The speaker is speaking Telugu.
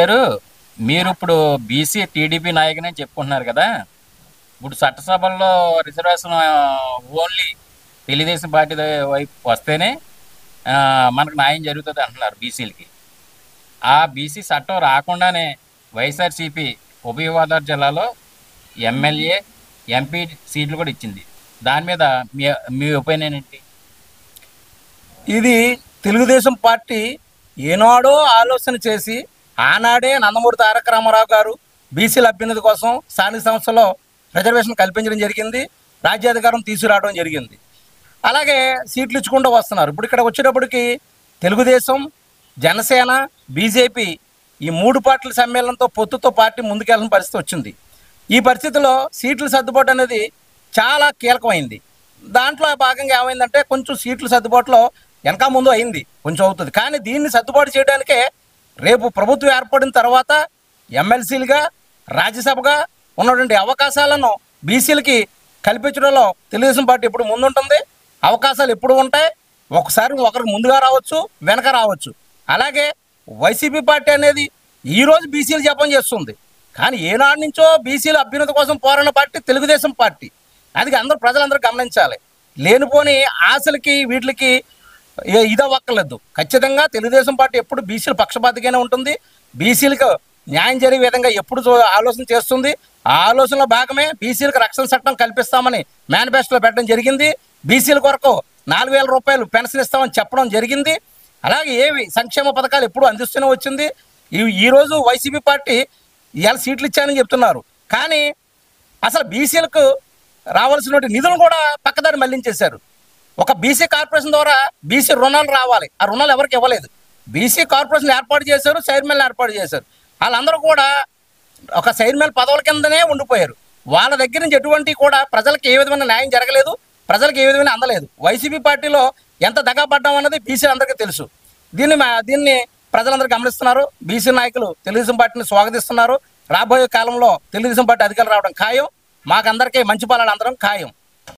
గారు మీరు ఇప్పుడు బీసీ టీడీపీ నాయకుని అని చెప్పుకుంటున్నారు కదా. ఇప్పుడు చట్టసభల్లో రిజర్వేషన్ ఓన్లీ తెలుగుదేశం పార్టీ వైపు వస్తేనే మనకు న్యాయం జరుగుతుంది అంటున్నారు బీసీలకి ఆ బీసీ చట్టం రాకుండానే వైఎస్ఆర్సీపీ ఉభయ గోదావరి జిల్లాలో ఎమ్మెల్యే ఎంపీ సీట్లు కూడా ఇచ్చింది. దాని మీద మీ మీ ఒపీనియన్ ఏంటి? ఇది తెలుగుదేశం పార్టీ ఏనాడో ఆలోచన చేసి ఆనాడే నందమూరి తారక రామారావు గారు బీసీల అభ్యున్నతి కోసం స్థానిక సంస్థలో రిజర్వేషన్ కల్పించడం జరిగింది. రాజ్యాధికారం తీసుకురావడం జరిగింది. అలాగే సీట్లు ఇచ్చుకుంటూ వస్తున్నారు. ఇప్పుడు ఇక్కడ వచ్చేటప్పటికి తెలుగుదేశం జనసేన బీజేపీ ఈ మూడు పార్టీల సమ్మేళనంతో పొత్తుతో పార్టీ ముందుకెళ్ళిన పరిస్థితి వచ్చింది. ఈ పరిస్థితిలో సీట్ల సర్దుబాటు అనేది చాలా కీలకమైంది. దాంట్లో భాగంగా ఏమైందంటే కొంచెం సీట్ల సర్దుబాటులో వెనక ముందు అయింది. కొంచెం అవుతుంది. కానీ దీన్ని సర్దుబాటు చేయడానికే రేపు ప్రభుత్వం ఏర్పడిన తర్వాత ఎమ్మెల్సీలుగా రాజ్యసభగా ఉన్నటువంటి అవకాశాలను బీసీలకి కల్పించడంలో తెలుగుదేశం పార్టీ ఎప్పుడు ముందుంటుంది అవకాశాలు ఎప్పుడు ఉంటాయి ఒకసారి ఒకరికి ముందుగా రావచ్చు వెనక రావచ్చు. అలాగే వైసీపీ పార్టీ అనేది ఈ రోజు బీసీలు జపం చేస్తుంది. కానీ ఏనాడు నుంచో బీసీల అభ్యున్నతి కోసం పోరాడిన పార్టీ తెలుగుదేశం పార్టీ. అది అందరూ ప్రజలందరూ గమనించాలి. లేనిపోని ఆశలకి వీటికి ఇదో ఒక్కర్లేదు ఖచ్చితంగా తెలుగుదేశం పార్టీ ఎప్పుడు బీసీల పక్షపాతిగానే ఉంటుంది. బీసీలకు న్యాయం జరిగే విధంగా ఎప్పుడు చూ- ఆలోచన చేస్తుంది. ఆ ఆలోచనలో భాగమే బీసీలకు రక్షణ చట్టం కల్పిస్తామని మేనిఫెస్టోలో పెట్టడం జరిగింది. బీసీల కొరకు నాలుగు వేల రూపాయలు పెన్షన్ ఇస్తామని చెప్పడం జరిగింది. అలాగే ఏవి సంక్షేమ పథకాలు ఎప్పుడు అందిస్తూనే వచ్చింది. ఈరోజు వైసీపీ పార్టీ ఇవాళ సీట్లు ఇచ్చానని చెప్తున్నారు. కానీ అసలు బీసీలకు రావాల్సినటువంటి నిధులను కూడా పక్కదారి మళ్ళించేశారు. ఒక బీసీ కార్పొరేషన్ ద్వారా బీసీ రుణాలు రావాలి. ఆ రుణాలు ఎవరికి ఇవ్వలేదు. బీసీ కార్పొరేషన్ ఏర్పాటు చేశారు చైర్మన్ ఏర్పాటు చేశారు. వాళ్ళందరూ కూడా ఒక చైర్మన్ పదవుల కిందనే ఉండిపోయారు. వాళ్ళ దగ్గర నుంచి ఎటువంటి కూడా ప్రజలకు ఏ విధమైన న్యాయం జరగలేదు ప్రజలకు ఏ విధమైన అందలేదు. వైసీపీ పార్టీలో ఎంత దగాపడ్డాం అన్నది బీసీ అందరికీ తెలుసు. దీన్ని మా- దీన్ని ప్రజలందరూ గమనిస్తున్నారు. బీసీ నాయకులు తెలుగుదేశం పార్టీని స్వాగతిస్తున్నారు. రాబోయే కాలంలో తెలుగుదేశం పార్టీ అధికారులు రావడం ఖాయం. మాకందరికీ మంచి పాలన అందరం ఖాయం.